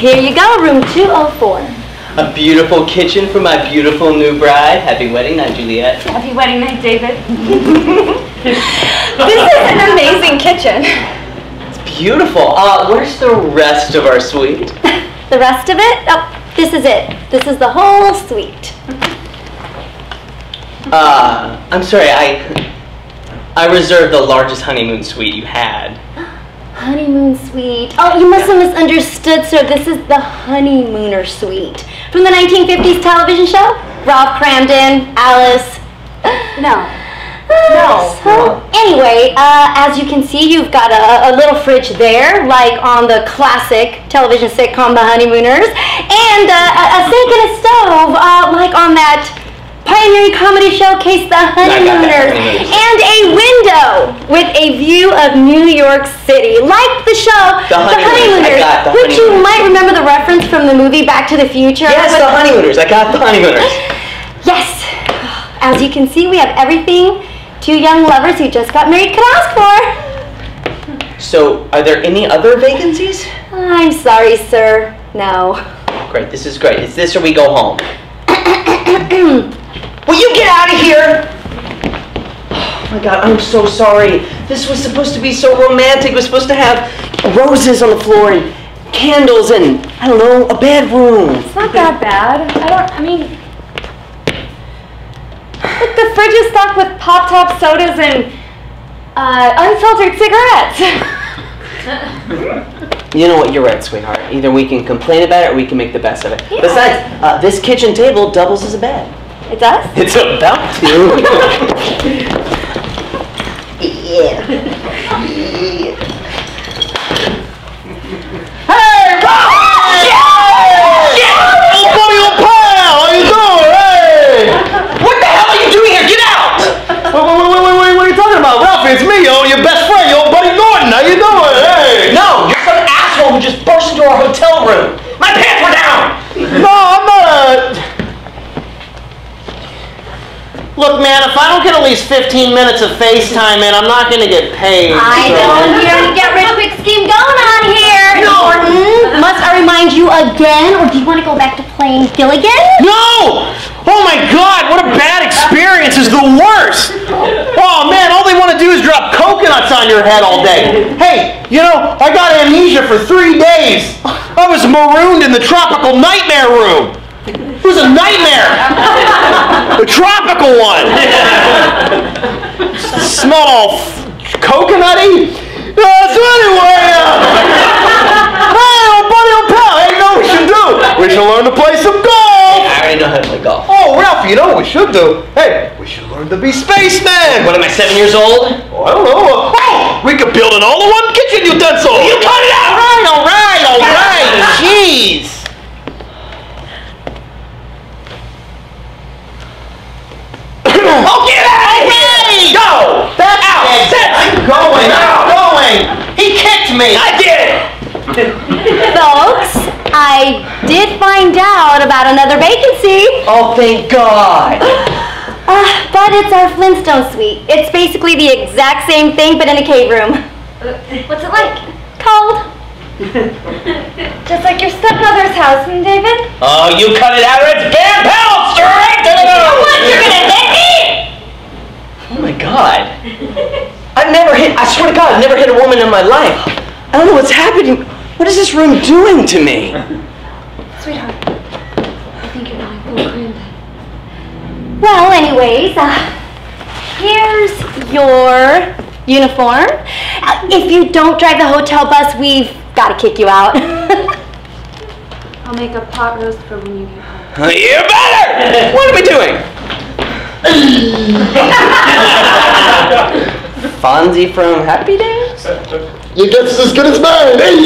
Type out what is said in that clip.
Here you go, room 204. A beautiful kitchen for my beautiful new bride. Happy wedding night, Juliet. Happy wedding night, David. this is an amazing kitchen. It's beautiful. Uh, where's the rest of our suite? The rest of it? Oh, this is it. This is the whole suite. Uh, I'm sorry, I I reserved the largest honeymoon suite you had. Honeymoon suite. Oh, you must have misunderstood, sir. This is the honeymooner suite. From the 1950s television show? Ralph Kramden, Alice. No. No. So, anyway, uh, as you can see, you've got a, a little fridge there, like on the classic television sitcom The Honeymooners, and uh, a, a sink and a stove, uh, like on that pioneering comedy showcase The Honeymooners, Honeymooners. and a window with a view of New York City, like the show The Honeymooners. I got The which you might remember the reference from the movie Back to the Future. Yes, the honeymooners. I got the honeymooners. Yes. As you can see, we have everything two young lovers who just got married could ask for. So, are there any other vacancies? I'm sorry, sir. No. Great, this is great. It's this or we go home. Will you get out of here? Oh my god, I'm so sorry. This was supposed to be so romantic. We're supposed to have roses on the floor and candles and, I don't know, a bedroom. It's not that bad. I don't, I mean. Look, the fridge is stocked with pop top sodas and uh, unfiltered cigarettes. You know what? You're right, sweetheart. Either we can complain about it or we can make the best of it. Yeah. Besides, uh, this kitchen table doubles as a bed. It does? It's about to. Yeah. Hey, Rob! Oh, buddy, old pal, how you doing? Hey! what the hell are you doing here? Get out! Wait, wait, wait, wait, wait, what are you talking about? Ralphie, it's me, yo, your best friend, your old buddy Gordon. How you doing? Hey! No, you're some asshole who just burst into our hotel room. My pants were down. No, I'm not a... Look, man, if I don't get at least 15 minutes of FaceTime in, I'm not gonna get paid. I so- know you're a get rich quick scheme going on here. Norton, must I remind you again, or do you want to go back to playing Gilligan? No! Oh my god, what a bad experience is the worst! Oh man, all they want to do is drop coconuts on your head all day. Hey, you know, I got amnesia for three days. I was marooned in the tropical nightmare room. It was a nightmare. The tropical one. Smelled all f- coconutty. Uh, so anyway, uh, hey, old buddy, old pal, hey, you know what we should do? We should learn to play some golf. I already know how to play golf. Oh, Ralph, you know what we should do? Hey, we should learn to be spacemen. What am I, seven years old? Oh, I don't know. Oh, we could build an all-in-one kitchen utensil. You cut it out. All right, all right. Jeez. oh, get out! Okay. Go. That's out. That's going. Going. He kicked me. I did. Folks, I did find out about another vacancy. Oh, thank God. Uh, but it's our Flintstone suite. It's basically the exact same thing, but in a cave room. What's it like? Cold. Just like your stepmother's house, hmm, David? Oh, you cut it out or it's bam pound straight to the nose. You're gonna hit me! Oh my God. I've never hit, I swear to God, I've never hit a woman in my life. I don't know what's happening. What is this room doing to me? Sweetheart, I think you're going full. Well, anyways, uh, here's your uniform. Uh, if you don't drive the hotel bus, we've got to kick you out. I'll make a pot roast for when you get home. Uh, You better! What are we doing? Fonzie from Happy Days? You guess as good as mine. Hey.